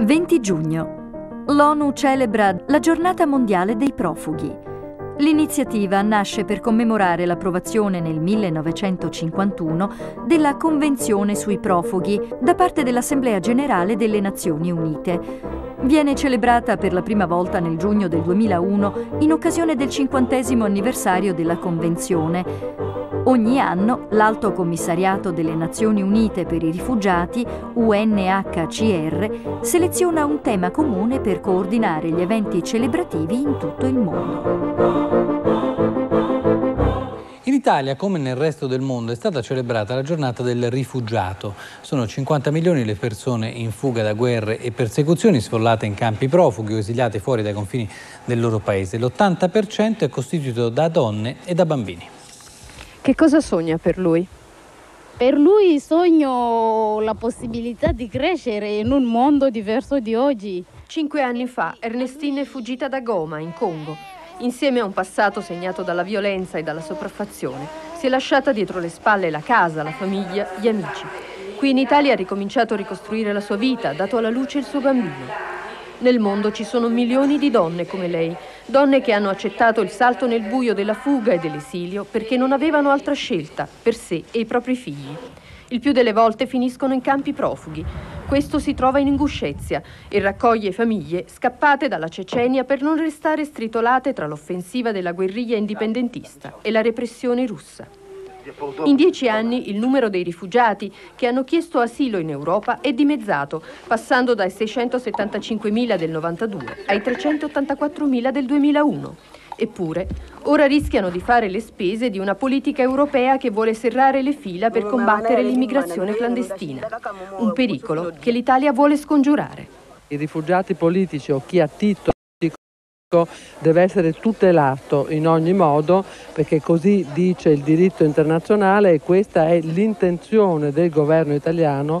20 giugno. L'ONU celebra la giornata mondiale dei profughi. L'iniziativa nasce per commemorare l'approvazione nel 1951 della Convenzione sui profughi da parte dell'Assemblea generale delle Nazioni Unite. Viene celebrata per la prima volta nel giugno del 2001 in occasione del cinquantesimo anniversario della Convenzione. Ogni anno l'Alto Commissariato delle Nazioni Unite per i Rifugiati, UNHCR, seleziona un tema comune per coordinare gli eventi celebrativi in tutto il mondo. In Italia, come nel resto del mondo, è stata celebrata la giornata del rifugiato. Sono 50 milioni le persone in fuga da guerre e persecuzioni, sfollate in campi profughi o esiliate fuori dai confini del loro paese. L'80% è costituito da donne e da bambini. Che cosa sogna per lui? Per lui sogno la possibilità di crescere in un mondo diverso di oggi. Cinque anni fa Ernestine è fuggita da Goma, in Congo insieme a un passato segnato dalla violenza e dalla sopraffazione, si è lasciata dietro le spalle la casa, la famiglia, gli amici. Qui in Italia ha ricominciato a ricostruire la sua vita, ha dato alla luce il suo bambino. Nel mondo ci sono milioni di donne come lei, donne che hanno accettato il salto nel buio della fuga e dell'esilio perché non avevano altra scelta per sé e i propri figli. Il più delle volte finiscono in campi profughi. Questo si trova in Inguscezia e raccoglie famiglie scappate dalla Cecenia per non restare stritolate tra l'offensiva della guerriglia indipendentista e la repressione russa. In dieci anni il numero dei rifugiati che hanno chiesto asilo in Europa è dimezzato, passando dai 675.000 del 92 ai 384.000 del 2001. Eppure, ora rischiano di fare le spese di una politica europea che vuole serrare le fila per combattere l'immigrazione clandestina, un pericolo che l'Italia vuole scongiurare. I rifugiati politici o chi ha titolo deve essere tutelato in ogni modo perché così dice il diritto internazionale e questa è l'intenzione del governo italiano.